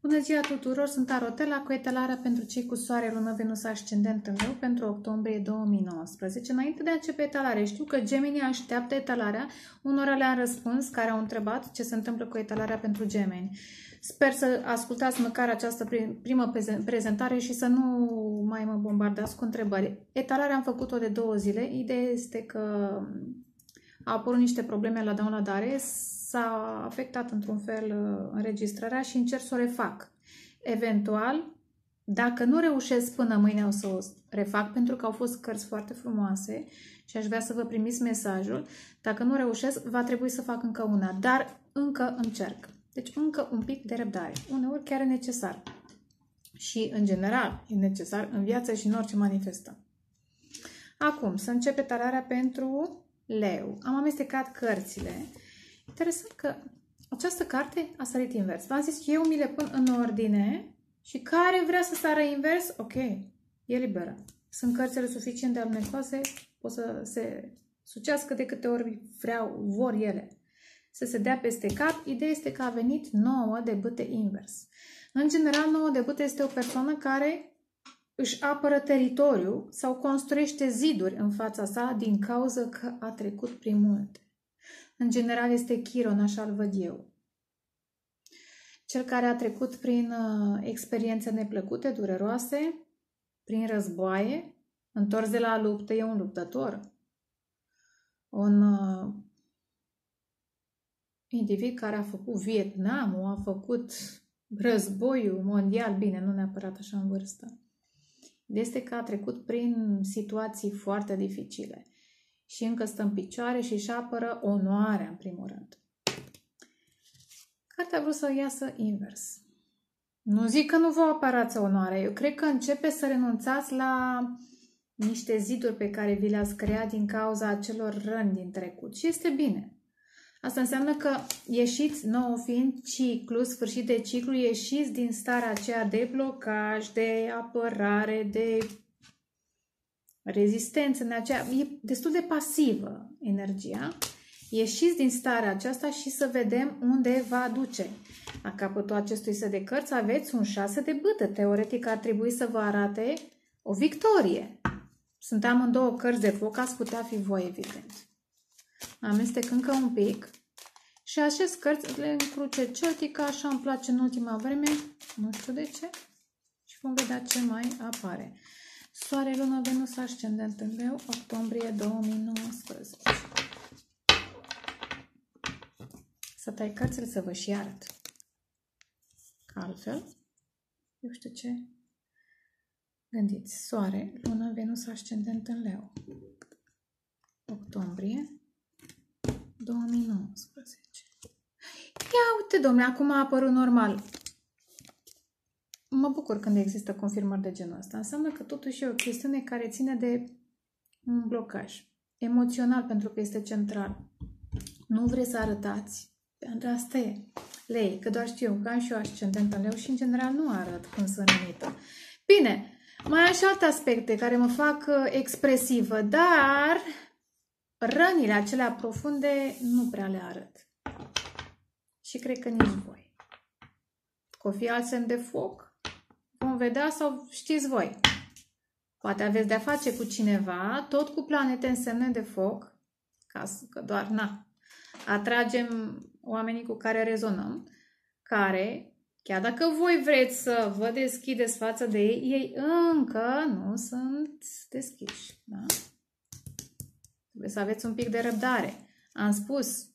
Bună ziua tuturor, sunt Arotela cu etalarea pentru cei cu soare, lună, venus, ascendent în leu pentru octombrie 2019. Înainte de a începe etalare, știu că Gemini așteaptă etalarea. Unora le-am răspuns care au întrebat ce se întâmplă cu etalarea pentru Gemini. Sper să ascultați măcar această primă prezentare și să nu mai mă bombardați cu întrebări. Etalarea am făcut-o de două zile. Ideea este că au apărut niște probleme la downloadare s-a afectat într-un fel uh, înregistrarea și încerc să o refac. Eventual, dacă nu reușesc până mâine o să o refac pentru că au fost cărți foarte frumoase și aș vrea să vă primiți mesajul. Dacă nu reușesc, va trebui să fac încă una, dar încă încerc. Deci încă un pic de răbdare. Uneori chiar e necesar. Și în general e necesar în viață și în orice manifestăm. Acum, să începe tararea pentru leu. Am amestecat cărțile Interesant că această carte a sărit invers. V-am zis, eu mi le pun în ordine și care vrea să sară invers, ok, e liberă. Sunt cărțile suficient de alunecoase, pot să se sucească de câte ori vreau, vor ele. Să se dea peste cap. Ideea este că a venit nouă de bâte invers. În general, nouă de bâte este o persoană care își apără teritoriu sau construiește ziduri în fața sa din cauza că a trecut prin multe. În general este Chiron, așa-l văd eu. Cel care a trecut prin uh, experiențe neplăcute, dureroase, prin războaie, întors de la luptă, e un luptător. Un uh, individ care a făcut Vietnamul, a făcut războiul mondial, bine, nu neapărat așa în vârstă. Este că a trecut prin situații foarte dificile și încă stă în picioare și își apără onoarea, în primul rând. Cartea a vrut să iasă invers. Nu zic că nu vă apărați onoarea, eu cred că începe să renunțați la niște ziduri pe care vi le-ați creat din cauza acelor răni din trecut și este bine. Asta înseamnă că ieșiți, nou fiind ciclu, sfârșit de ciclu, ieșiți din starea aceea de blocaj, de apărare, de rezistență, în aceea, e destul de pasivă energia. Ieșiți din starea aceasta și să vedem unde va duce. La capătul acestui set de cărți aveți un 6 de bâtă. Teoretic ar trebui să vă arate o victorie. Sunt amândouă cărți de foc, ați putea fi voi, evident. Amestec încă un pic. Și acest cărțile în cruce celtică, așa îmi place în ultima vreme, nu știu de ce. Și vom vedea ce mai apare. Soare, lună, Venus, ascendent în leu, octombrie 2019. Să tai cărțile să vă și arăt. Că altfel, eu știu ce. Gândiți, soare, lună, Venus, ascendent în leu. Octombrie 2019. Ia uite, domnule, acum a apărut normal mă bucur când există confirmări de genul ăsta. Înseamnă că totuși e o chestiune care ține de un blocaj emoțional pentru că este central. Nu vreți să arătați. Pentru asta e. Lei, că doar știu că am și eu ascendent în leu și în general nu arăt cum sunt numită. Bine, mai am și alte aspecte care mă fac uh, expresivă, dar rănile acelea profunde nu prea le arăt. Și cred că nici voi. Că o fi alt semn de foc, Vom vedea sau știți voi. Poate aveți de-a face cu cineva, tot cu planete în semne de foc, ca că doar, na, atragem oamenii cu care rezonăm, care, chiar dacă voi vreți să vă deschideți față de ei, ei încă nu sunt deschiși. Da? Trebuie să aveți un pic de răbdare. Am spus,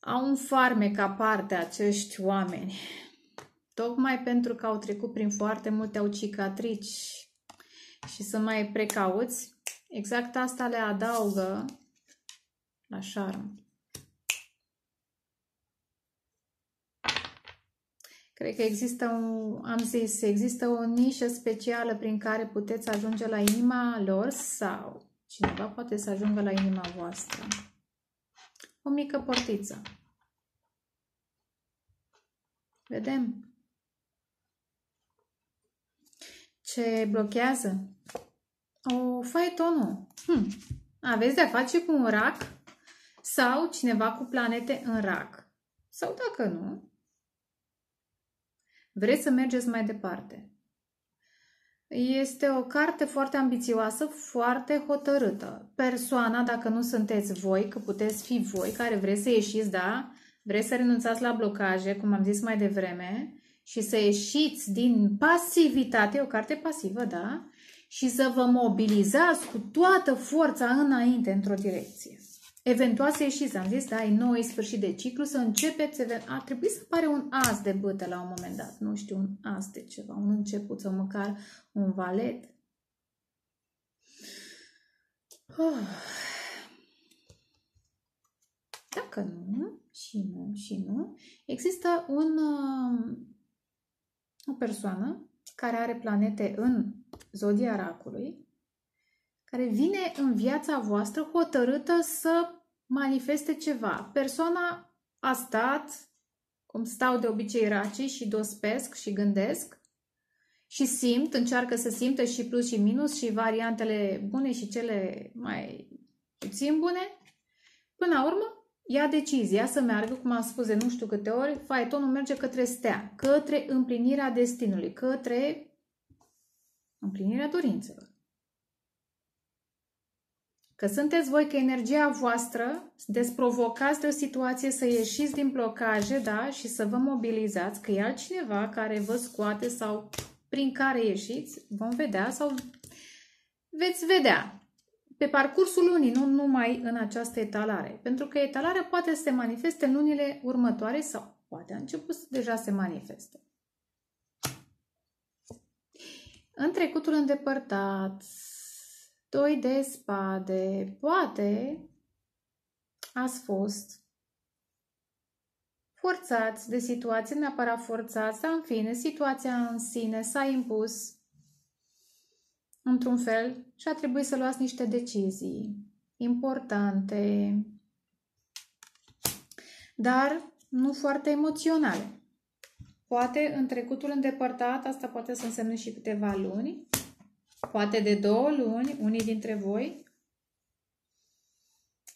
au un farmec aparte acești oameni Tocmai pentru că au trecut prin foarte multe, au cicatrici și sunt mai precauți, exact asta le adaugă la șarm. Cred că există, un, am zis, există o nișă specială prin care puteți ajunge la inima lor sau cineva poate să ajungă la inima voastră. O mică portiță. Vedem? Ce blochează? O faetonul. Hm. Aveți de-a face cu un rac? Sau cineva cu planete în rac? Sau dacă nu, Vreți să mergeți mai departe. Este o carte foarte ambițioasă, foarte hotărâtă. Persoana, dacă nu sunteți voi, că puteți fi voi, care vreți să ieșiți, da, vreți să renunțați la blocaje, cum am zis mai devreme, și să ieșiți din pasivitate, o carte pasivă, da, și să vă mobilizați cu toată forța înainte într-o direcție. Eventual să ieșiți, am zis, da, e nou sfârșit de ciclu, să începeți, ar trebui să pare un as de bătă la un moment dat, nu știu, un as de ceva, un început sau măcar un valet. Oh. Dacă nu, și nu, și nu, există un, um, o persoană care are planete în zodia racului, care vine în viața voastră hotărâtă să manifeste ceva. Persoana a stat, cum stau de obicei racii și dospesc și gândesc și simt, încearcă să simtă și plus și minus și variantele bune și cele mai puțin bune. Până la urmă, ia decizia să meargă, cum am spus de nu știu câte ori, faetonul merge către stea, către împlinirea destinului, către împlinirea dorințelor. Că sunteți voi, că energia voastră, sunteți provocați de o situație să ieșiți din blocaje, da, și să vă mobilizați, că e altcineva care vă scoate sau prin care ieșiți, vom vedea sau veți vedea pe parcursul lunii, nu numai în această etalare. Pentru că etalarea poate să se manifeste în lunile următoare sau poate a început să deja se manifeste. În trecutul îndepărtat, doi de spade, poate ați fost forțați de situație, neapărat forțați, dar în fine, situația în sine s-a impus într-un fel și a trebuit să luați niște decizii importante, dar nu foarte emoționale. Poate în trecutul îndepărtat, asta poate să însemne și câteva luni, poate de două luni, unii dintre voi,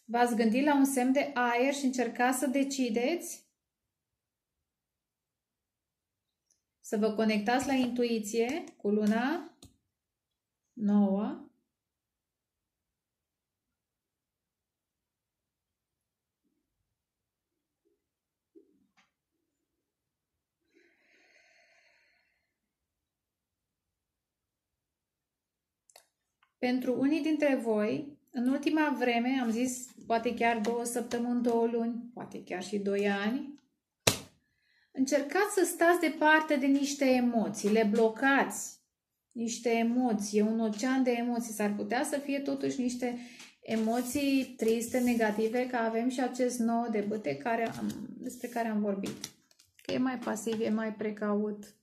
v-ați gândit la un semn de aer și încercați să decideți să vă conectați la intuiție cu luna nouă. Pentru unii dintre voi, în ultima vreme, am zis, poate chiar două săptămâni, două luni, poate chiar și doi ani, încercați să stați departe de niște emoții, le blocați, niște emoții, e un ocean de emoții, s-ar putea să fie totuși niște emoții triste, negative, că avem și acest nou de băte care am, despre care am vorbit. Că e mai pasiv, e mai precaut,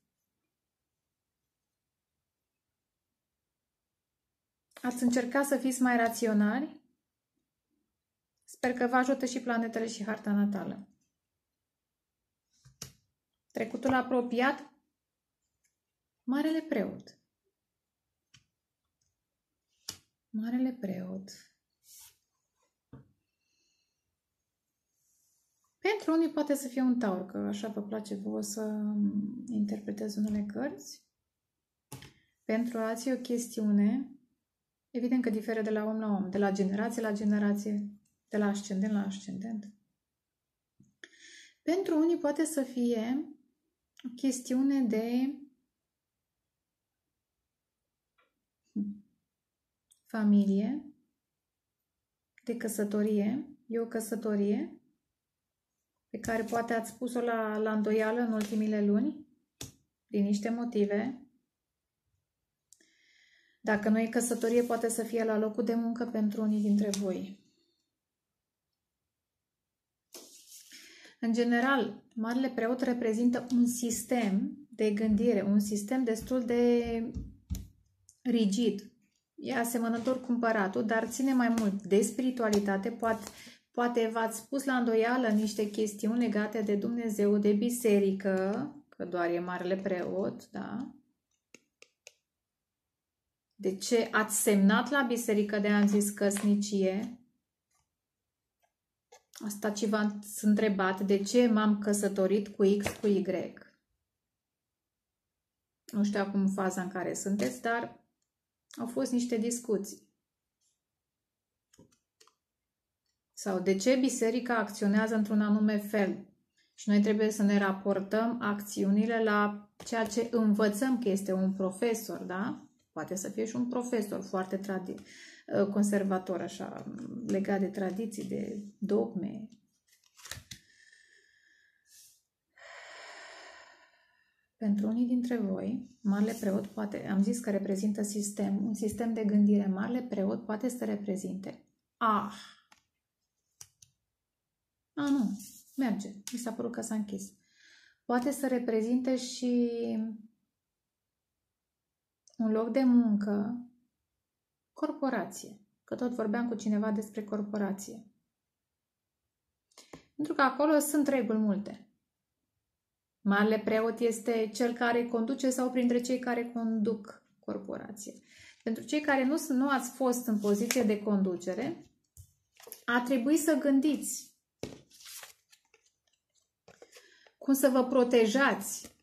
Ați încercat să fiți mai raționali? Sper că vă ajută și planetele și harta natală. Trecutul apropiat? Marele preot. Marele preot. Pentru unii poate să fie un taur, că așa vă place vouă să interpretezi unele cărți. Pentru alții o chestiune Evident că diferă de la om la om, de la generație la generație, de la ascendent la ascendent. Pentru unii poate să fie o chestiune de familie, de căsătorie. E o căsătorie pe care poate ați pus-o la, la îndoială în ultimile luni, din niște motive, dacă nu e căsătorie, poate să fie la locul de muncă pentru unii dintre voi. În general, Marele Preot reprezintă un sistem de gândire, un sistem destul de rigid. E asemănător cu împăratul, dar ține mai mult de spiritualitate. Poate, poate v-ați pus la îndoială niște chestiuni legate de Dumnezeu, de biserică, că doar e Marele Preot, da? De ce ați semnat la biserică de am zis căsnicie? Asta ce v-ați întrebat, de ce m-am căsătorit cu X cu Y? Nu știu acum faza în care sunteți, dar au fost niște discuții. Sau de ce biserica acționează într-un anume fel. Și noi trebuie să ne raportăm acțiunile la ceea ce învățăm că este un profesor, da? Poate să fie și un profesor foarte tradi- conservator, așa, legat de tradiții, de dogme, Pentru unii dintre voi, Marele Preot poate, am zis că reprezintă sistem, un sistem de gândire. Marele Preot poate să reprezinte. Ah! A, nu, merge. Mi s-a părut că s-a închis. Poate să reprezinte și un loc de muncă, corporație. Că tot vorbeam cu cineva despre corporație. Pentru că acolo sunt reguli multe. Marele preot este cel care conduce sau printre cei care conduc corporație. Pentru cei care nu, nu ați fost în poziție de conducere, a trebuit să gândiți cum să vă protejați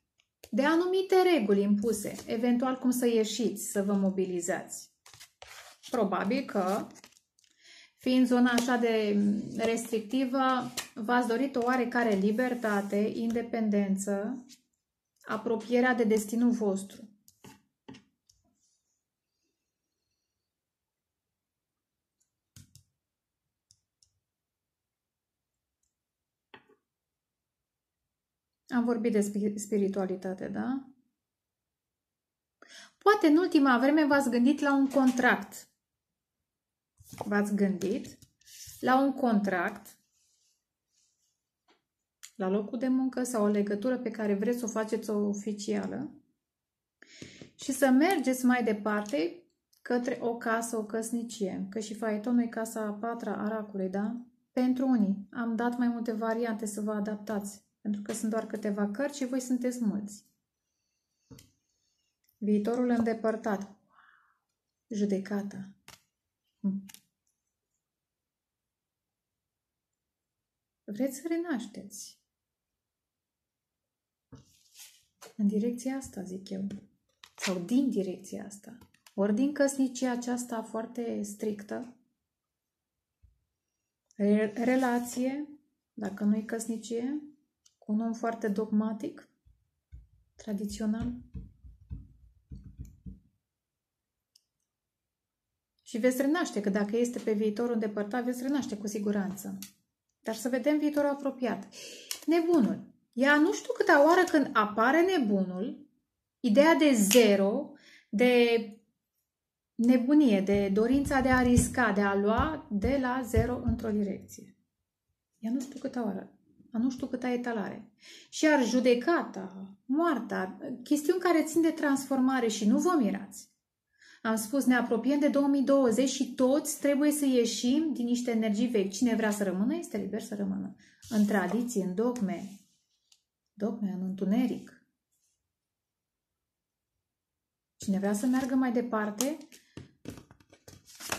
de anumite reguli impuse, eventual cum să ieșiți, să vă mobilizați. Probabil că Fiind zona așa de restrictivă, v-ați dorit o oarecare libertate, independență, apropierea de destinul vostru. Am vorbit de spiritualitate, da? Poate în ultima vreme v-ați gândit la un contract v-ați gândit la un contract, la locul de muncă sau o legătură pe care vreți să o faceți oficială și să mergeți mai departe către o casă, o căsnicie, că și faetonul e casa a patra a racului, da? Pentru unii am dat mai multe variante să vă adaptați, pentru că sunt doar câteva cărți și voi sunteți mulți. Viitorul îndepărtat. Judecata. Hm. Vreți să renașteți. În direcția asta, zic eu. Sau din direcția asta. Ori din căsnicia aceasta foarte strictă, relație, dacă nu e căsnicie, cu un om foarte dogmatic, tradițional. Și veți renaște, că dacă este pe viitorul îndepărtat, veți renaște cu siguranță. Dar să vedem viitorul apropiat. Nebunul. Ea nu știu câta oară când apare nebunul, ideea de zero, de nebunie, de dorința de a risca, de a lua de la zero într-o direcție. Ea nu știu câta oară, a nu știu câta etalare. Și ar judecata, moarta, chestiuni care țin de transformare și nu vă mirați. Am spus, ne apropiem de 2020 și toți trebuie să ieșim din niște energii vechi. Cine vrea să rămână, este liber să rămână. În tradiție, în dogme, dogme, în întuneric. Cine vrea să meargă mai departe,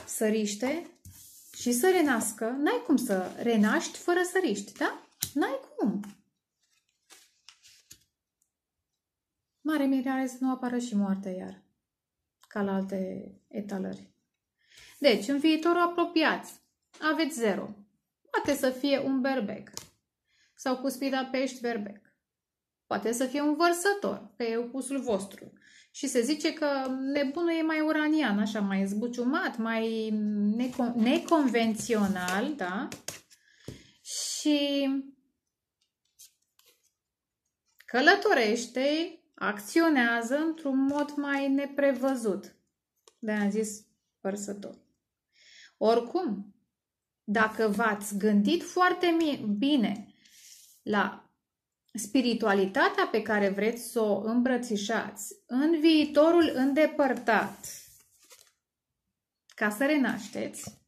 săriște și să renască. N-ai cum să renaști fără săriști, da? N-ai cum. Mare mirare să nu apară și moartea iar ca la alte etalări. Deci, în viitorul apropiat, aveți 0. Poate să fie un berbec sau cu spida pești berbec. Poate să fie un vărsător, că e opusul vostru. Și se zice că nebunul e mai uranian, așa, mai zbuciumat, mai necon- neconvențional, da? Și călătorește acționează într-un mod mai neprevăzut. de am zis părsător. Oricum, dacă v-ați gândit foarte bine la spiritualitatea pe care vreți să o îmbrățișați în viitorul îndepărtat, ca să renașteți,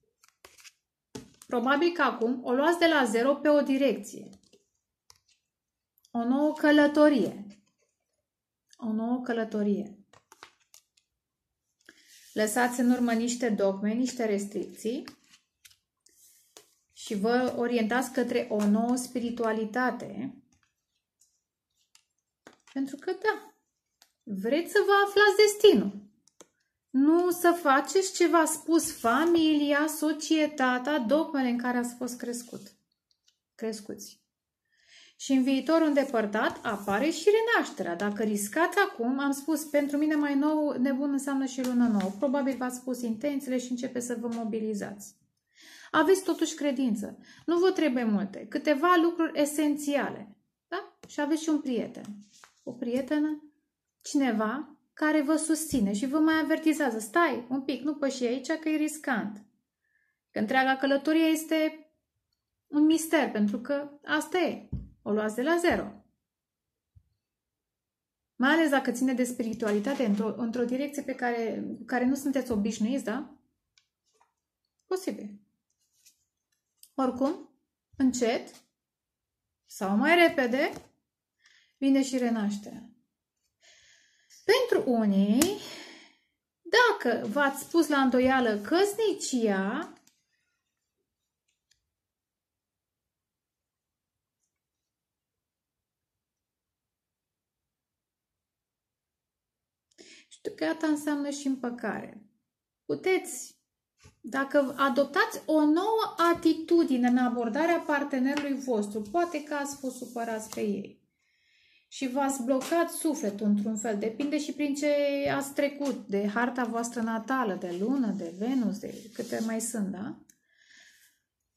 probabil că acum o luați de la zero pe o direcție. O nouă călătorie, o nouă călătorie. Lăsați în urmă niște dogme, niște restricții și vă orientați către o nouă spiritualitate. Pentru că, da, Vreți să vă aflați destinul. Nu să faceți ce v-a spus familia, societatea, dogmele în care ați fost crescut. Crescuți. Și în viitorul îndepărtat apare și renașterea. Dacă riscați acum, am spus, pentru mine mai nou nebun înseamnă și lună nouă. Probabil v-ați spus intențiile și începe să vă mobilizați. Aveți totuși credință. Nu vă trebuie multe. Câteva lucruri esențiale. Da? Și aveți și un prieten. O prietenă, cineva care vă susține și vă mai avertizează. Stai un pic, nu păși aici că e riscant. Că întreaga călătorie este un mister, pentru că asta e. O luați de la zero. Mai ales dacă ține de spiritualitate într-o, într, direcție pe care, care nu sunteți obișnuiți, da? Posibil. Oricum, încet sau mai repede, vine și renașterea. Pentru unii, dacă v-ați spus la îndoială căsnicia, știu că asta înseamnă și împăcare. Puteți dacă adoptați o nouă atitudine în abordarea partenerului vostru, poate că ați fost supărați pe ei și v-ați blocat sufletul într-un fel, depinde și prin ce ați trecut, de harta voastră natală, de lună, de Venus, de câte mai sunt, da?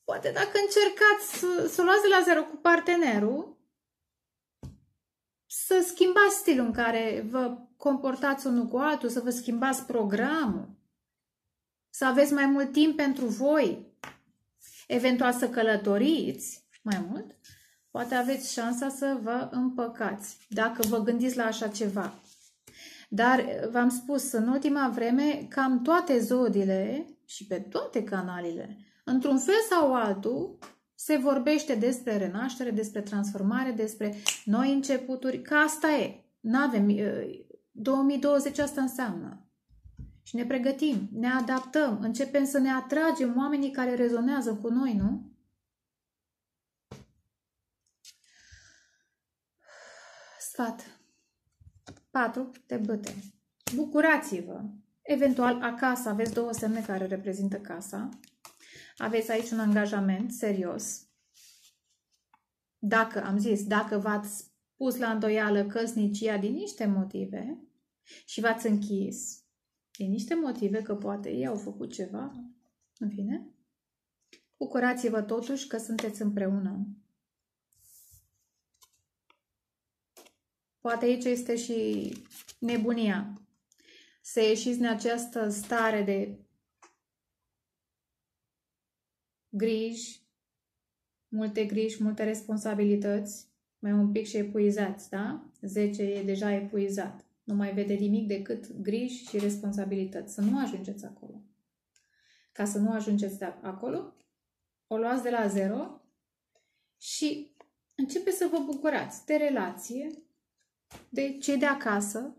Poate dacă încercați să, să luați de la zero cu partenerul, să schimbați stilul în care vă comportați unul cu altul, să vă schimbați programul, să aveți mai mult timp pentru voi, eventual să călătoriți mai mult, poate aveți șansa să vă împăcați, dacă vă gândiți la așa ceva. Dar v-am spus, în ultima vreme, cam toate zodile și pe toate canalele, într-un fel sau altul, se vorbește despre renaștere, despre transformare, despre noi începuturi, că asta e. N-avem, 2020 asta înseamnă și ne pregătim, ne adaptăm, începem să ne atragem oamenii care rezonează cu noi, nu? Sfat 4. Te băte. Bucurați-vă! Eventual, acasă aveți două semne care reprezintă casa. Aveți aici un angajament serios. Dacă, am zis, dacă v-ați pus la îndoială căsnicia din niște motive și v-ați închis, din niște motive că poate ei au făcut ceva, în fine. Bucurați-vă totuși că sunteți împreună. Poate aici este și nebunia. Să ieșiți din această stare de griji, multe griji, multe responsabilități, mai un pic și epuizați, da? 10 e deja epuizat. Nu mai vede nimic decât griji și responsabilități. Să nu ajungeți acolo. Ca să nu ajungeți acolo, o luați de la zero și începe să vă bucurați de relație, de cei de acasă,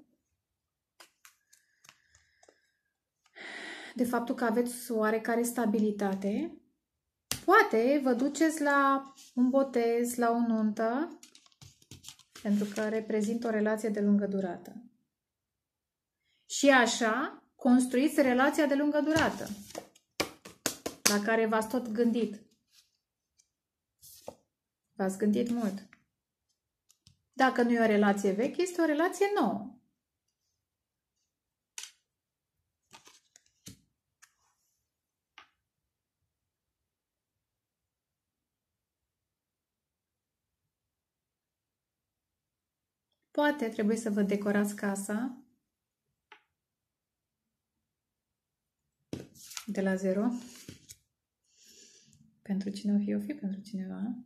de faptul că aveți oarecare stabilitate. Poate vă duceți la un botez, la o nuntă, pentru că reprezintă o relație de lungă durată. Și așa construiți relația de lungă durată la care v-ați tot gândit. V-ați gândit mult. Dacă nu e o relație veche, este o relație nouă. Poate trebuie să vă decorați casa de la zero. Pentru cine o fi, o fi pentru cineva.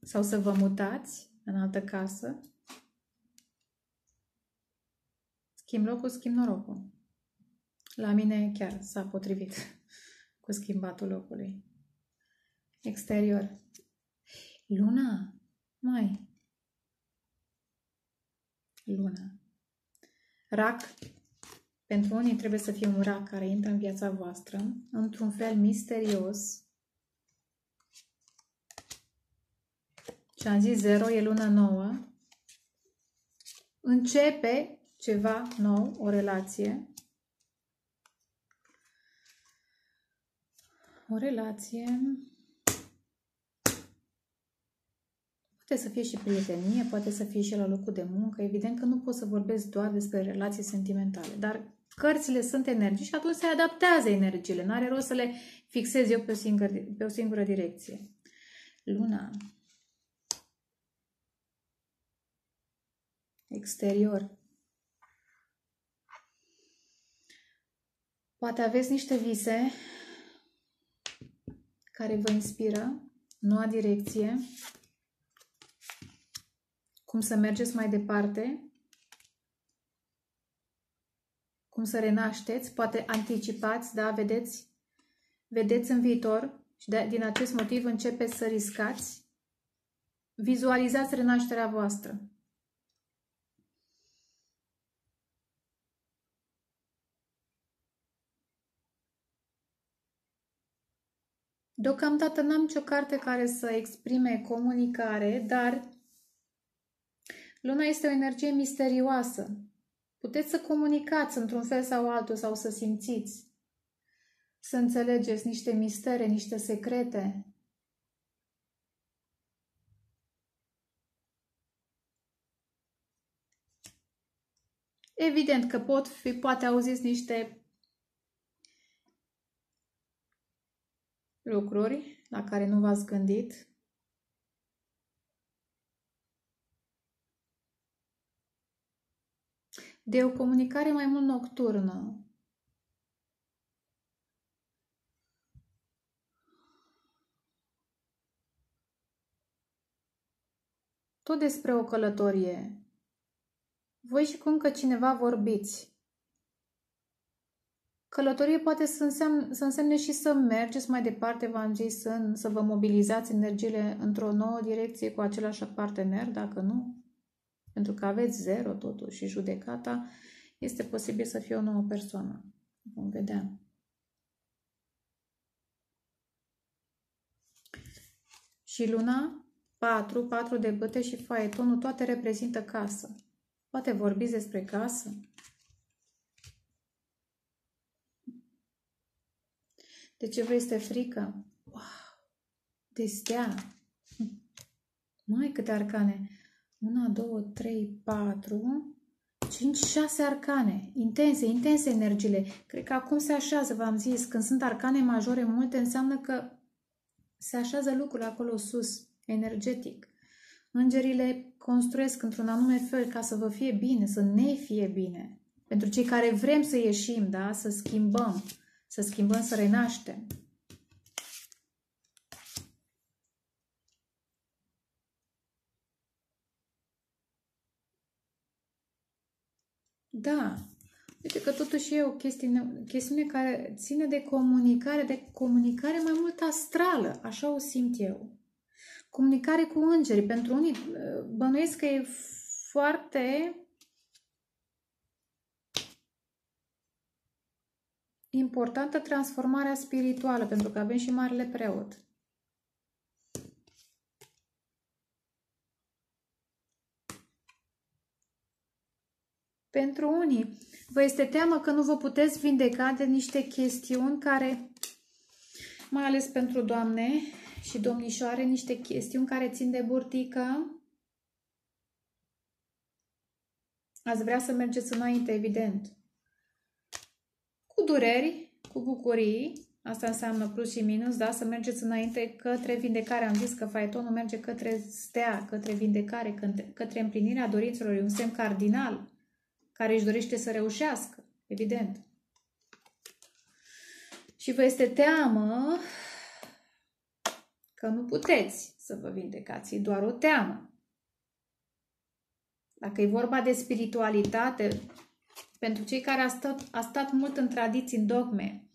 Sau să vă mutați în altă casă. Schimb locul, schimb norocul. La mine chiar s-a potrivit cu schimbatul locului. Exterior. Luna? Mai luna rac pentru unii trebuie să fie un rac care intră în viața voastră, într-un fel misterios. Și am zis 0 e luna nouă. Începe ceva nou, o relație. O relație Poate să fie și prietenie, poate să fie și la locul de muncă. Evident că nu pot să vorbesc doar despre relații sentimentale, dar cărțile sunt energii și atunci se adaptează energiile. Nu are rost să le fixez eu pe o singură, pe o singură direcție. Luna. Exterior. Poate aveți niște vise care vă inspiră, noua direcție, cum să mergeți mai departe, cum să renașteți, poate anticipați, da, vedeți, vedeți în viitor și de, din acest motiv începeți să riscați, vizualizați renașterea voastră. Deocamdată n-am nicio carte care să exprime comunicare, dar Luna este o energie misterioasă. Puteți să comunicați într-un fel sau altul sau să simțiți. Să înțelegeți niște mistere, niște secrete. Evident că pot fi, poate auziți niște lucruri la care nu v-ați gândit, de o comunicare mai mult nocturnă. Tot despre o călătorie. Voi și cu încă cineva vorbiți. Călătorie poate să însemne, să însemne și să mergeți mai departe, v-am zis, să, să vă mobilizați energiile într-o nouă direcție cu același partener, dacă nu, pentru că aveți zero totuși și judecata este posibil să fie o nouă persoană. Vom vedea. Și luna, 4, 4 de băte și faetonul, toate reprezintă casă. Poate vorbiți despre casă? De ce vă este frică? Wow! De stea! Mai câte arcane! 1, 2, 3, 4, 5, 6 arcane. Intense, intense energiile. Cred că acum se așează, v-am zis, când sunt arcane majore multe, înseamnă că se așează lucrurile acolo sus, energetic. Îngerile construiesc într-un anume fel ca să vă fie bine, să ne fie bine. Pentru cei care vrem să ieșim, da? să schimbăm, să schimbăm, să renaștem. Da. Uite că totuși e o chestiune, chestiune care ține de comunicare, de comunicare mai mult astrală, așa o simt eu. Comunicare cu îngerii. Pentru unii bănuiesc că e foarte importantă transformarea spirituală, pentru că avem și Marele Preot. Pentru unii, vă este teamă că nu vă puteți vindeca de niște chestiuni care, mai ales pentru doamne și domnișoare, niște chestiuni care țin de burtică. Ați vrea să mergeți înainte, evident. Cu dureri, cu bucurii, Asta înseamnă plus și minus, da? Să mergeți înainte către vindecare. Am zis că faetonul merge către stea, către vindecare, către împlinirea dorințelor. E un semn cardinal care își dorește să reușească, evident. Și vă este teamă că nu puteți să vă vindecați, e doar o teamă. Dacă e vorba de spiritualitate, pentru cei care a stat, a stat mult în tradiții, în dogme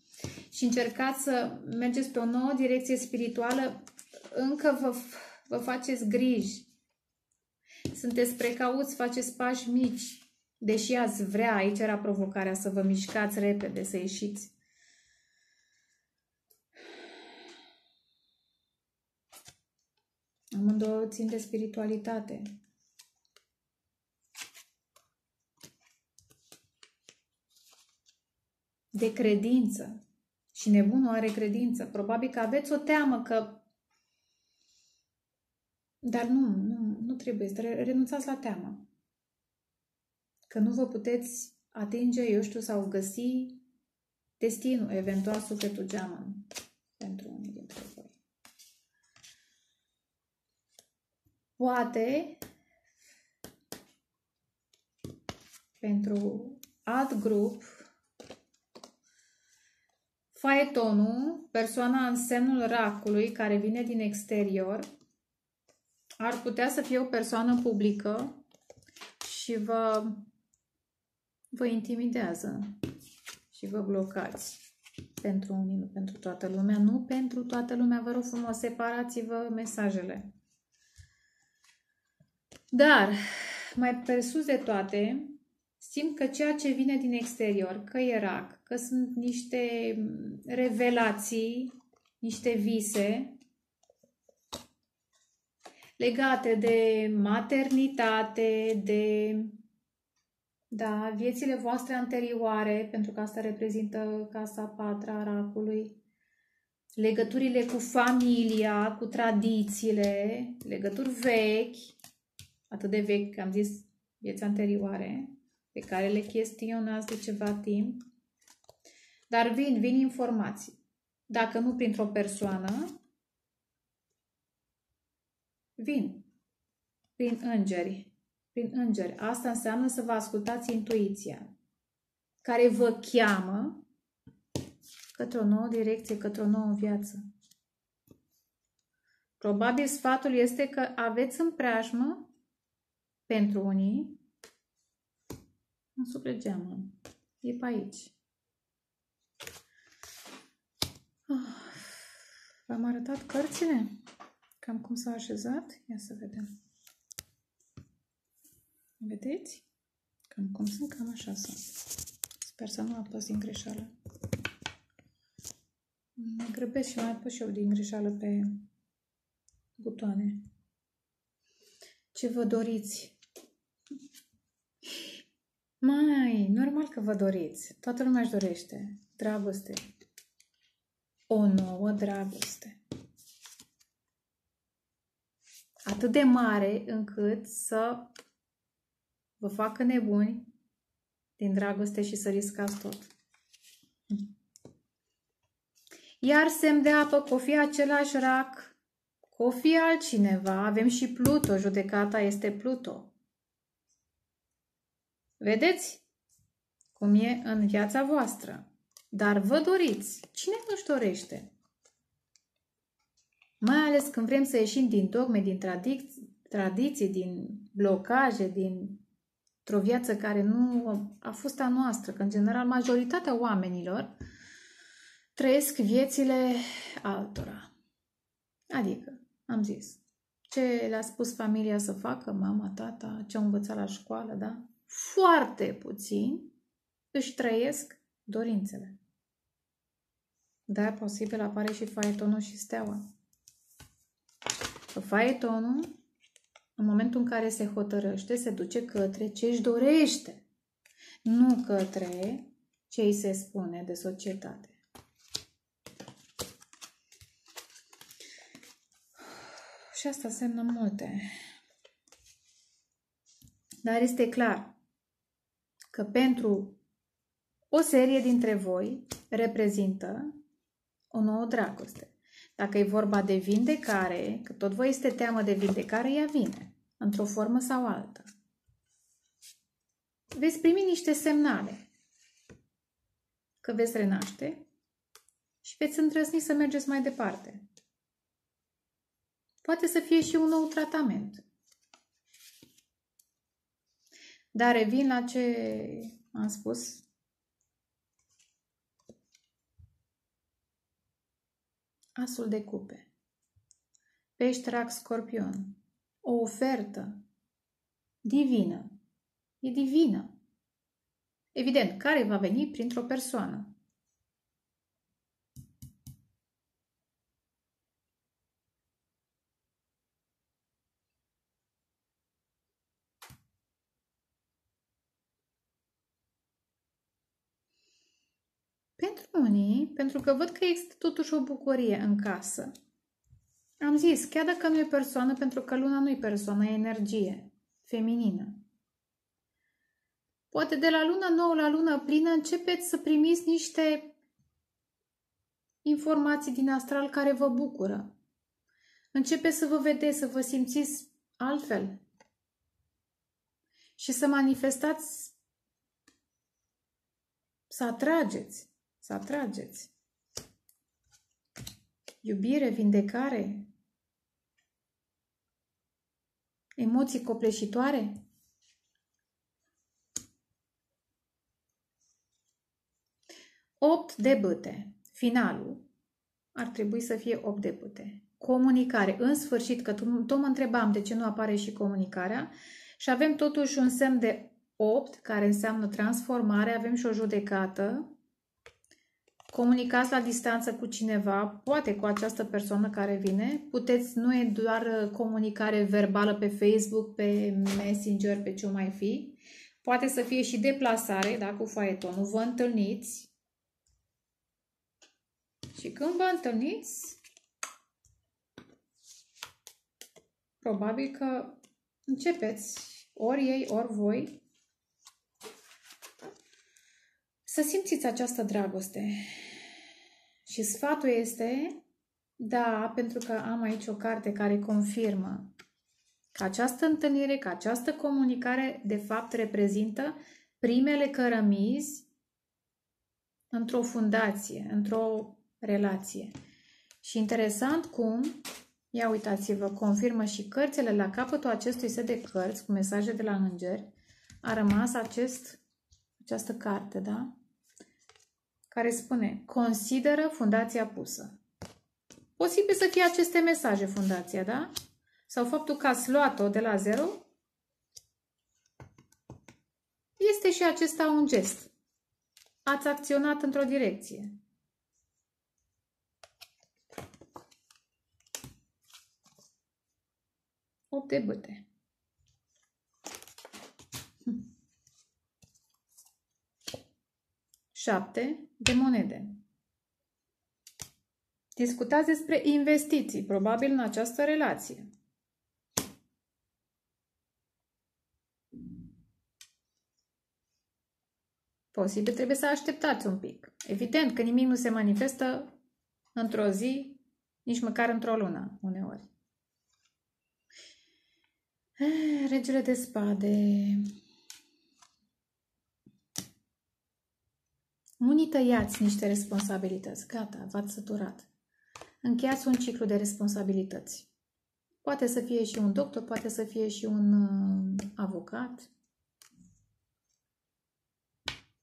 și încercați să mergeți pe o nouă direcție spirituală, încă vă, vă faceți griji. Sunteți precauți, faceți pași mici. Deși ați vrea, aici era provocarea să vă mișcați repede, să ieșiți. Amândouă țin de spiritualitate. de credință. Și nebunul are credință. Probabil că aveți o teamă că... Dar nu, nu, nu trebuie. Renunțați la teamă. Că nu vă puteți atinge, eu știu, sau găsi destinul, eventual sufletul geamăn pentru unii dintre voi. Poate pentru alt grup faetonul, persoana în semnul racului care vine din exterior, ar putea să fie o persoană publică și vă, vă intimidează și vă blocați pentru unii, nu pentru toată lumea. Nu pentru toată lumea, vă rog frumos, separați-vă mesajele. Dar, mai pe sus de toate, simt că ceea ce vine din exterior, că e rac, că sunt niște revelații, niște vise legate de maternitate, de da, viețile voastre anterioare, pentru că asta reprezintă casa patra a racului, legăturile cu familia, cu tradițiile, legături vechi, atât de vechi, că am zis vieți anterioare, pe care le chestionați de ceva timp. Dar vin, vin informații. Dacă nu printr-o persoană, vin prin îngeri. Prin îngeri. Asta înseamnă să vă ascultați intuiția, care vă cheamă către o nouă direcție, către o nouă viață. Probabil sfatul este că aveți în preajmă, pentru unii, un suflet geamăn. E pe aici. Ah, v-am arătat cărțile? Cam cum s-a așezat? Ia să vedem. Vedeți? Cam cum sunt, cam așa sunt. Sper să nu apăs din greșeală. Mă grăbesc și mai apăs și eu din greșeală pe butoane. Ce vă doriți? Mai, normal că vă doriți. Toată lumea își dorește. Dragoste. O nouă dragoste. Atât de mare încât să vă facă nebuni din dragoste și să riscați tot. Iar semn de apă, că o fi același rac, că o fi altcineva, avem și Pluto, judecata este Pluto. Vedeți cum e în viața voastră. Dar vă doriți. Cine nu-și dorește? Mai ales când vrem să ieșim din dogme, din tradiții, tradiții din blocaje, din o viață care nu a fost a noastră, că în general majoritatea oamenilor trăiesc viețile altora. Adică, am zis, ce le-a spus familia să facă, mama, tata, ce au învățat la școală, da? foarte puțini își trăiesc dorințele. Dar posibil apare și faetonul și steaua. Faetonul, în momentul în care se hotărăște, se duce către ce își dorește, nu către ce îi se spune de societate. Și asta semnă multe. Dar este clar că pentru o serie dintre voi reprezintă o nouă dragoste. Dacă e vorba de vindecare, că tot voi este teamă de vindecare, ea vine, într-o formă sau alta. Veți primi niște semnale că veți renaște și veți îndrăzni să mergeți mai departe. Poate să fie și un nou tratament. Dar revin la ce am spus. Asul de cupe. Pești rac scorpion. O ofertă divină. E divină. Evident, care va veni printr-o persoană. Lunii, pentru că văd că există totuși o bucurie în casă. Am zis, chiar dacă nu e persoană, pentru că luna nu e persoană, e energie feminină. Poate de la luna nouă la luna plină începeți să primiți niște informații din astral care vă bucură. Începeți să vă vedeți, să vă simțiți altfel și să manifestați, să atrageți, să atrageți. Iubire, vindecare, emoții copleșitoare. Opt de băte. Finalul ar trebui să fie 8 de băte. Comunicare. În sfârșit, că tot mă întrebam de ce nu apare și comunicarea și avem totuși un semn de 8 care înseamnă transformare, avem și o judecată. Comunicați la distanță cu cineva, poate cu această persoană care vine. Puteți, nu e doar comunicare verbală pe Facebook, pe Messenger, pe ce mai fi. Poate să fie și deplasare, da, cu faetonul. Vă întâlniți, și când vă întâlniți, probabil că începeți, ori ei, ori voi, să simțiți această dragoste. Și sfatul este, da, pentru că am aici o carte care confirmă că această întâlnire, că această comunicare, de fapt, reprezintă primele cărămizi într-o fundație, într-o relație. Și interesant cum, ia uitați-vă, confirmă și cărțile la capătul acestui set de cărți cu mesaje de la îngeri, a rămas acest, această carte, da? Care spune, consideră fundația pusă. Posibil să fie aceste mesaje fundația, da? Sau faptul că ați luat-o de la zero, este și acesta un gest. Ați acționat într-o direcție. 8 de bâte. Șapte de monede. Discutați despre investiții, probabil în această relație. Posibil trebuie să așteptați un pic. Evident că nimic nu se manifestă într-o zi, nici măcar într-o lună, uneori. Eh, regele de spade. Unii tăiați niște responsabilități. Gata, v-ați săturat. Încheiați un ciclu de responsabilități. Poate să fie și un doctor, poate să fie și un uh, avocat.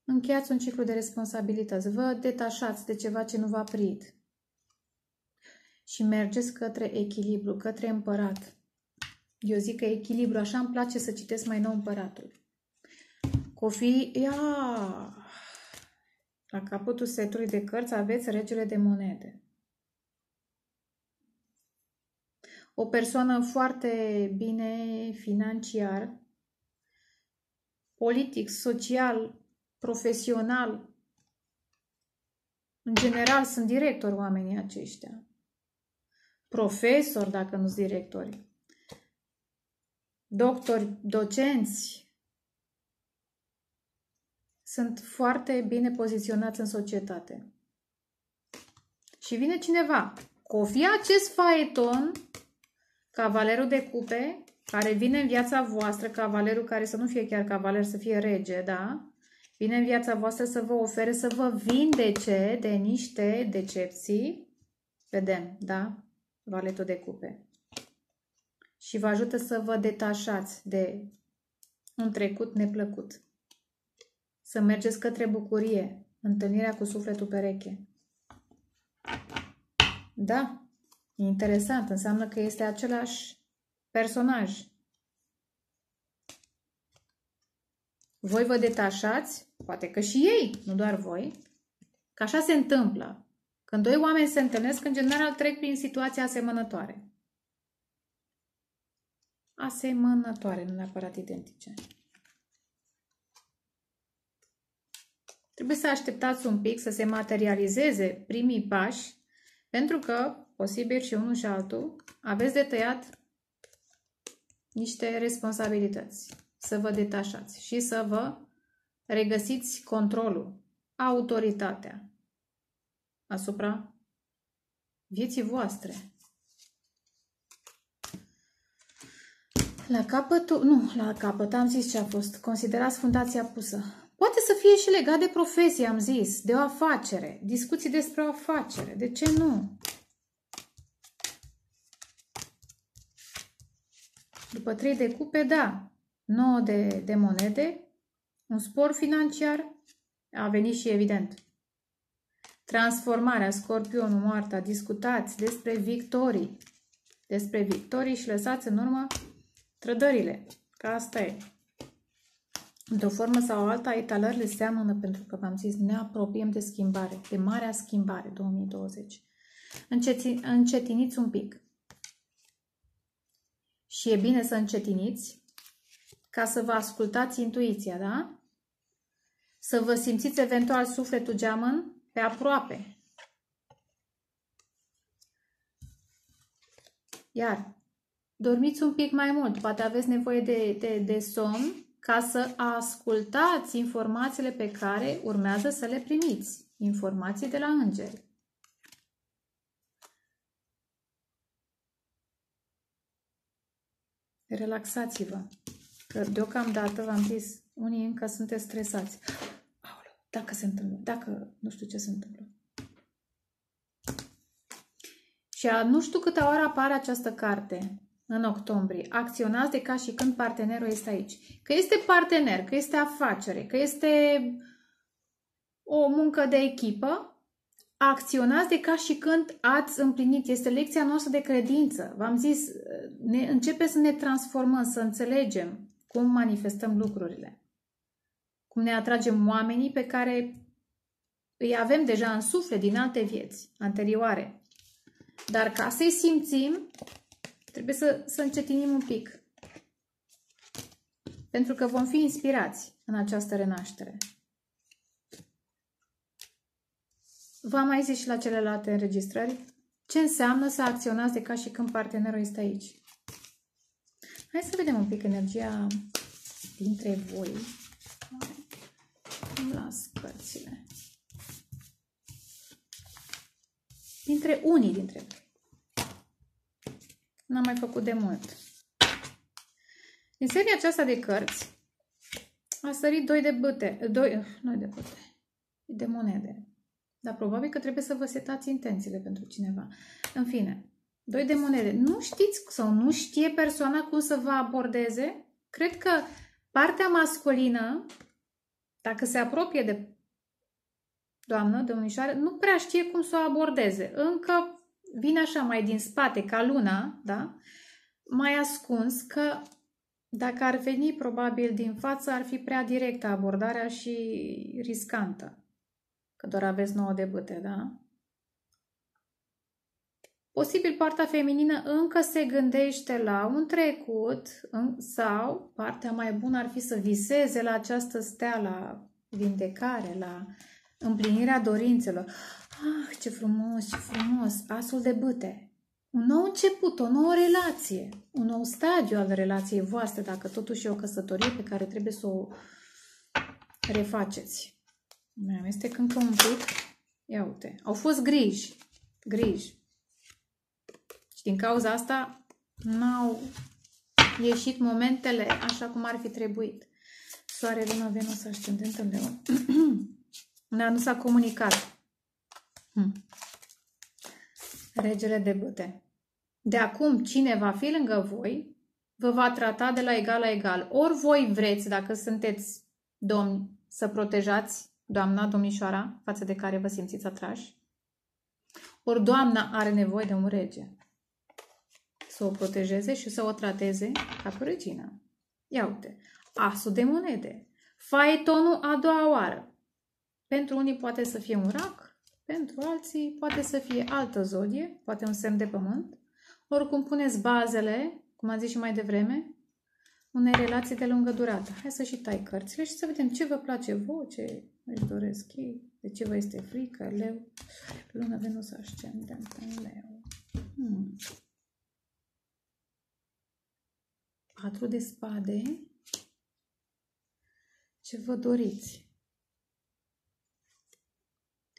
Încheiați un ciclu de responsabilități. Vă detașați de ceva ce nu v-a prit. Și mergeți către echilibru, către împărat. Eu zic că echilibru, așa îmi place să citesc mai nou împăratul. Cofi, ia, la capătul setului de cărți aveți regele de monede. O persoană foarte bine financiar, politic, social, profesional, în general sunt directori oamenii aceștia. Profesor, dacă nu sunt directori doctori, docenți sunt foarte bine poziționați în societate. Și vine cineva cu fi acest faeton, cavalerul de cupe, care vine în viața voastră, cavalerul care să nu fie chiar cavaler, să fie rege, da? Vine în viața voastră să vă ofere, să vă vindece de niște decepții. Vedem, da? Valetul de cupe și vă ajută să vă detașați de un trecut neplăcut. Să mergeți către bucurie, întâlnirea cu sufletul pereche. Da, e interesant, înseamnă că este același personaj. Voi vă detașați, poate că și ei, nu doar voi, că așa se întâmplă. Când doi oameni se întâlnesc, în general trec prin situații asemănătoare asemănătoare, nu neapărat identice. Trebuie să așteptați un pic să se materializeze primii pași, pentru că, posibil și unul și altul, aveți de tăiat niște responsabilități. Să vă detașați și să vă regăsiți controlul, autoritatea asupra vieții voastre. La capătul, nu, la capăt, am zis ce a fost. Considerați fundația pusă. Poate să fie și legat de profesie, am zis, de o afacere, discuții despre o afacere. De ce nu? După 3 de cupe, da, 9 de, de monede, un spor financiar, a venit și evident. Transformarea, scorpionul, moartea, discutați despre victorii, despre victorii și lăsați în urmă trădările, că asta e. Într-o formă sau alta, etalările seamănă pentru că, v-am zis, ne apropiem de schimbare, de marea schimbare 2020. Înceti, încetiniți un pic. Și e bine să încetiniți ca să vă ascultați intuiția, da? Să vă simțiți eventual sufletul geamăn pe aproape. Iar dormiți un pic mai mult, poate aveți nevoie de, de, de somn ca să ascultați informațiile pe care urmează să le primiți, informații de la îngeri. Relaxați-vă, că deocamdată v-am zis, unii încă sunteți stresați. Aoleu, dacă se întâmplă, dacă nu știu ce se întâmplă. Și a nu știu câte ori apare această carte, în octombrie. Acționați de ca și când partenerul este aici. Că este partener, că este afacere, că este o muncă de echipă, acționați de ca și când ați împlinit. Este lecția noastră de credință. V-am zis, ne, începe să ne transformăm, să înțelegem cum manifestăm lucrurile. Cum ne atragem oamenii pe care îi avem deja în suflet din alte vieți anterioare. Dar ca să-i simțim, Trebuie să, să încetinim un pic. Pentru că vom fi inspirați în această renaștere. V-am mai zis și la celelalte înregistrări ce înseamnă să acționați de ca și când partenerul este aici. Hai să vedem un pic energia dintre voi. Îmi las cărțile. Dintre unii dintre voi. N-am mai făcut de mult. Din seria aceasta de cărți a sărit doi de băte, doi, nu de băte, de monede. Dar probabil că trebuie să vă setați intențiile pentru cineva. În fine, doi de monede. Nu știți sau nu știe persoana cum să vă abordeze? Cred că partea masculină, dacă se apropie de doamnă, domnișoară, nu prea știe cum să o abordeze. Încă vine așa mai din spate, ca luna, da? mai ascuns, că dacă ar veni probabil din față, ar fi prea directă abordarea și riscantă. Că doar aveți nouă de bâte, da? Posibil partea feminină încă se gândește la un trecut sau partea mai bună ar fi să viseze la această stea, la vindecare, la împlinirea dorințelor. Ah, ce frumos, ce frumos, asul de bâte. Un nou început, o nouă relație, un nou stadiu al relației voastre, dacă totuși e o căsătorie pe care trebuie să o refaceți. Mai amestec încă un pic. Ia uite, au fost griji, griji. Și din cauza asta n-au ieșit momentele așa cum ar fi trebuit. Soare, Luna, Venus, ascendentul Leon. nu s-a comunicat. Hmm. Regele de băte. De acum, cine va fi lângă voi, vă va trata de la egal la egal. Ori voi vreți, dacă sunteți domni, să protejați doamna, domnișoara, față de care vă simțiți atrași, ori doamna are nevoie de un rege să o protejeze și să o trateze ca pe regină. Ia uite, asul de monede, faetonul a doua oară. Pentru unii poate să fie un rac, pentru alții poate să fie altă zodie, poate un semn de pământ. Oricum puneți bazele, cum am zis și mai devreme, unei relații de lungă durată. Hai să și tai cărțile și să vedem ce vă place vouă, ce își doresc ei, de ce vă este frică, leu, lună, Venus, ascendent în leu. Hmm. Patru de spade. Ce vă doriți?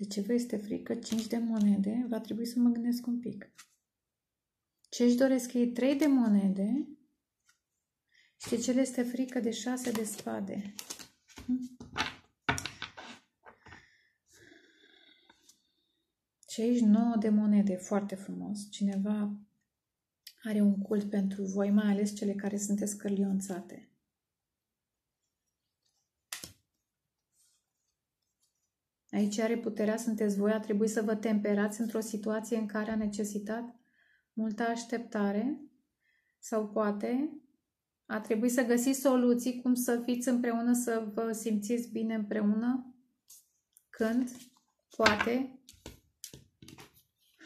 De ce vă este frică? 5 de monede. Va trebui să mă gândesc un pic. Ce își doresc ei? 3 de monede. Și ce le este frică de 6 de spade. Și aici 9 de monede. Foarte frumos. Cineva are un cult pentru voi, mai ales cele care sunteți cărlionțate. Aici are puterea, sunteți voi, a trebuit să vă temperați într-o situație în care a necesitat multă așteptare sau poate a trebuit să găsiți soluții cum să fiți împreună, să vă simțiți bine împreună, când, poate,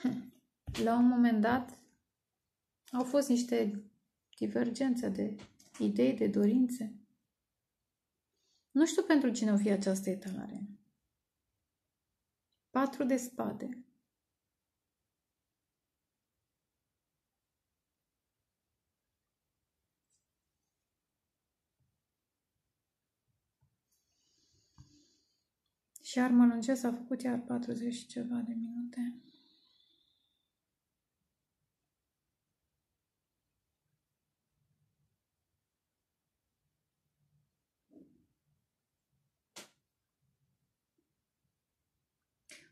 la un moment dat, au fost niște divergențe de idei, de dorințe. Nu știu pentru cine o fi această etalare. Patru de spade. Și armă s-a făcut iar 40 ceva de minute.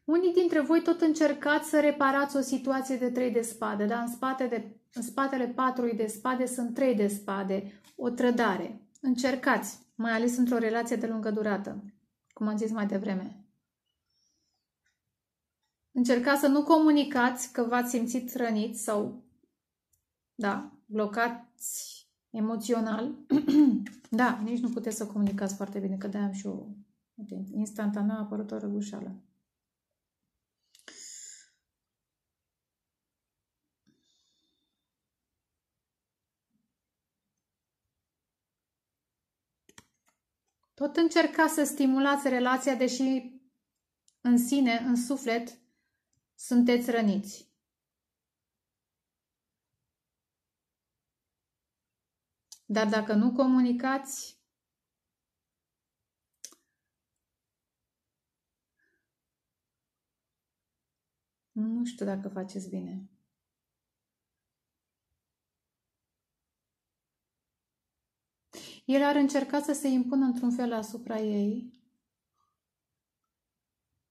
Unii dintre voi tot încercați să reparați o situație de trei de spade, dar în, spate de, în spatele patrului de spade sunt trei de spade, o trădare. Încercați, mai ales într-o relație de lungă durată, cum am zis mai devreme. Încercați să nu comunicați că v-ați simțit răniți sau, da, blocați emoțional. da, nici nu puteți să comunicați foarte bine, că de-aia am și o... Instantaneu a apărut o răgușală. Tot încercați să stimulați relația, deși în sine, în suflet, sunteți răniți. Dar dacă nu comunicați, nu știu dacă faceți bine. El ar încerca să se impună într-un fel asupra ei.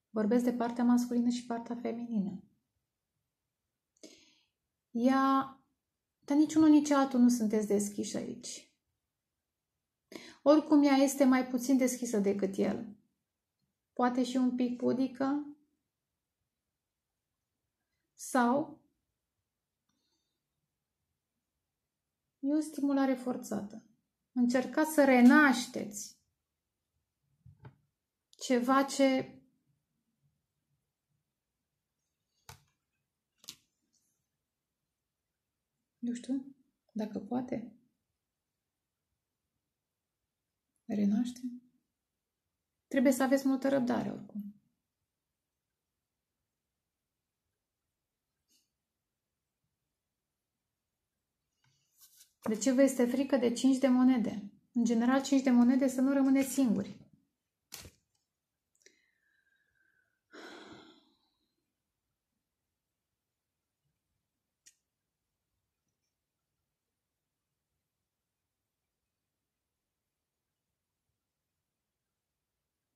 Vorbesc de partea masculină și partea feminină. Ea, dar niciunul, nici altul nu sunteți deschiși aici. Oricum ea este mai puțin deschisă decât el. Poate și un pic pudică. Sau e o stimulare forțată. Încercați să renașteți ceva ce nu știu, dacă poate renaște. Trebuie să aveți multă răbdare oricum. De ce vă este frică de 5 de monede? În general, 5 de monede să nu rămâneți singuri.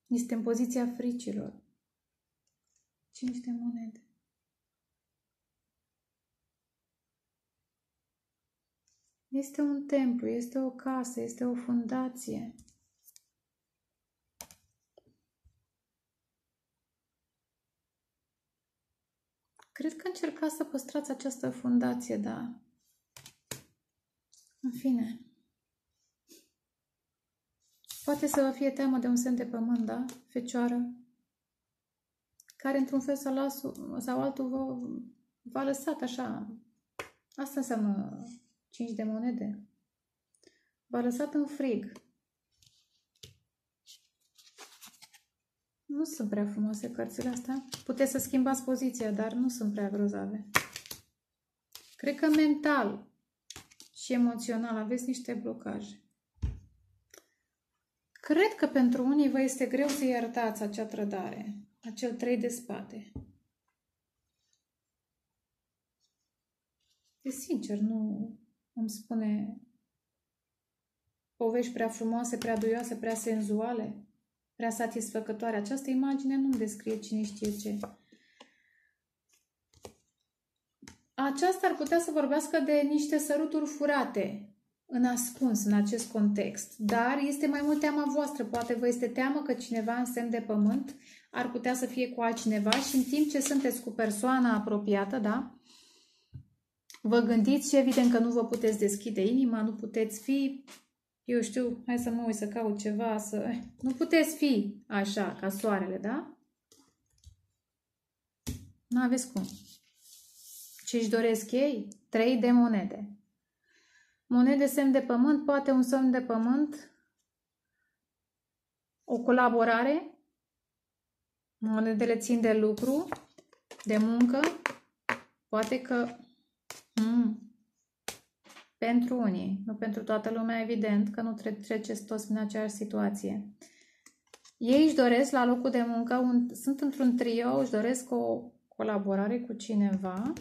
Este în poziția fricilor. 5 de monede. Este un templu, este o casă, este o fundație. Cred că încercați să păstrați această fundație, dar în fine. Poate să vă fie teamă de un semn de pământ, da? Fecioară. Care într-un fel sau, sau altul v-a lăsat așa. Asta înseamnă 5 de monede. V-a lăsat în frig. Nu sunt prea frumoase cărțile astea. Puteți să schimbați poziția, dar nu sunt prea grozave. Cred că mental și emoțional aveți niște blocaje. Cred că pentru unii vă este greu să iertați acea trădare, acel trei de spate. E sincer, nu îmi spune povești prea frumoase, prea duioase, prea senzuale, prea satisfăcătoare. Această imagine nu-mi descrie cine știe ce. Aceasta ar putea să vorbească de niște săruturi furate, în ascuns în acest context, dar este mai mult teama voastră. Poate vă este teamă că cineva în semn de pământ ar putea să fie cu altcineva și în timp ce sunteți cu persoana apropiată, da? Vă gândiți și evident că nu vă puteți deschide inima, nu puteți fi, eu știu, hai să mă uit să caut ceva, să... Nu puteți fi așa, ca soarele, da? Nu aveți cum. Ce își doresc ei? Trei de monede. Monede semn de pământ, poate un semn de pământ, o colaborare, monedele țin de lucru, de muncă, poate că mm, pentru unii, nu pentru toată lumea, evident, că nu tre treceți toți în aceeași situație. Ei își doresc la locul de muncă, un, sunt într-un trio, își doresc o colaborare cu cineva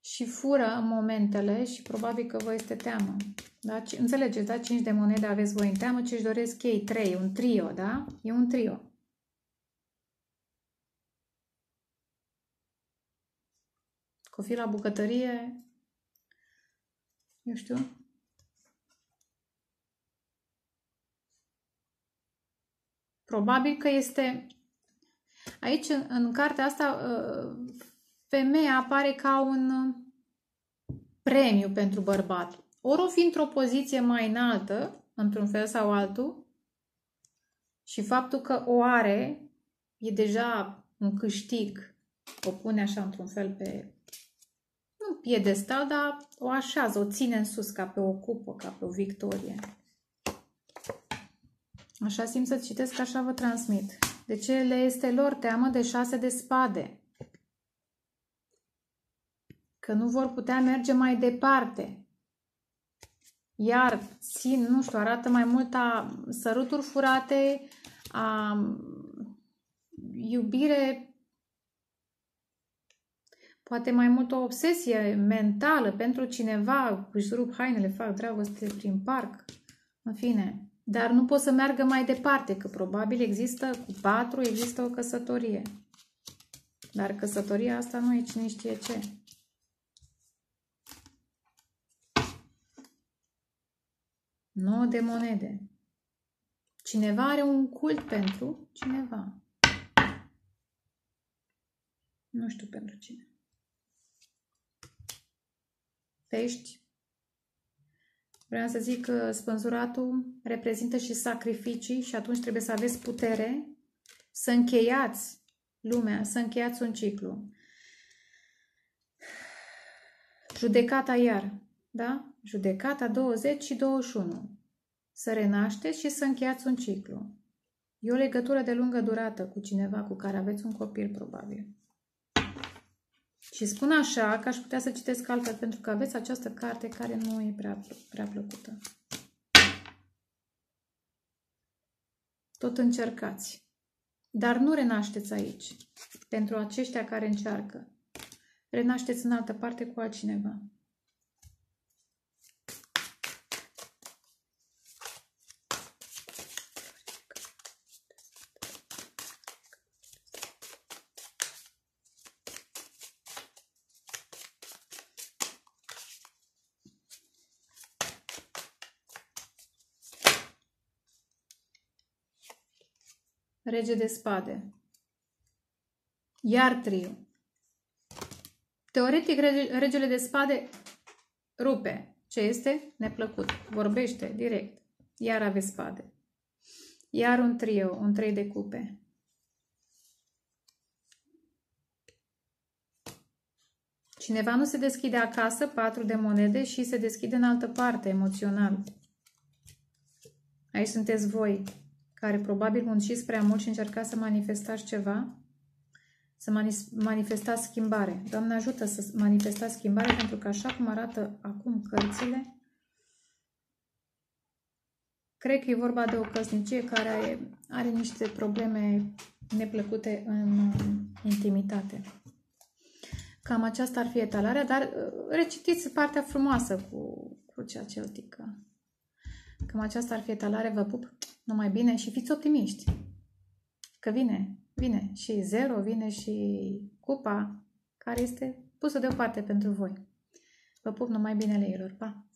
și fură momentele și probabil că vă este teamă. Da? Înțelegeți, da? 5 de monede aveți voi în teamă, ce își doresc ei? 3, un trio, da? E un trio. Că fi la bucătărie, eu știu, probabil că este aici în, în cartea asta uh, femeia apare ca un uh, premiu pentru bărbat. Ori o fi într-o poziție mai înaltă, într-un fel sau altul, și faptul că o are e deja un câștig. O pune așa într-un fel pe, nu piedestal, dar o așează, o ține în sus ca pe o cupă, ca pe o victorie. Așa simt să citesc, așa vă transmit. De ce le este lor teamă de șase de spade? că nu vor putea merge mai departe. Iar țin, nu știu, arată mai mult a săruturi furate, a iubire, poate mai mult o obsesie mentală pentru cineva, își rup hainele, fac dragoste prin parc, în fine. Dar nu pot să meargă mai departe, că probabil există, cu patru, există o căsătorie. Dar căsătoria asta nu e cine știe ce. 9 de monede. Cineva are un cult pentru cineva. Nu știu pentru cine. Pești. Vreau să zic că spânzuratul reprezintă și sacrificii și atunci trebuie să aveți putere să încheiați lumea, să încheiați un ciclu. Judecata iar, da? Judecata 20 și 21. Să renașteți și să încheiați un ciclu. E o legătură de lungă durată cu cineva cu care aveți un copil, probabil. Și spun așa că aș putea să citesc altfel pentru că aveți această carte care nu e prea, prea plăcută. Tot încercați. Dar nu renașteți aici. Pentru aceștia care încearcă. Renașteți în altă parte cu altcineva. Rege de spade. Iar triu. Teoretic, regele de spade rupe. Ce este? Neplăcut. Vorbește direct. Iar aveți spade. Iar un trio, un trei de cupe. Cineva nu se deschide acasă, patru de monede, și se deschide în altă parte, emoțional. Aici sunteți voi, care probabil munciți prea mult și încercați să manifestați ceva, să manifestați schimbare. Doamne ajută să manifestați schimbare, pentru că așa cum arată acum cărțile, cred că e vorba de o căsnicie care are, are niște probleme neplăcute în intimitate. Cam aceasta ar fi etalarea, dar uh, recitiți partea frumoasă cu crucea celtică. Cam aceasta ar fi etalare, vă pup numai bine și fiți optimiști. Că vine, vine și zero, vine și cupa care este pusă deoparte pentru voi. Vă pup numai binele ilor. Pa!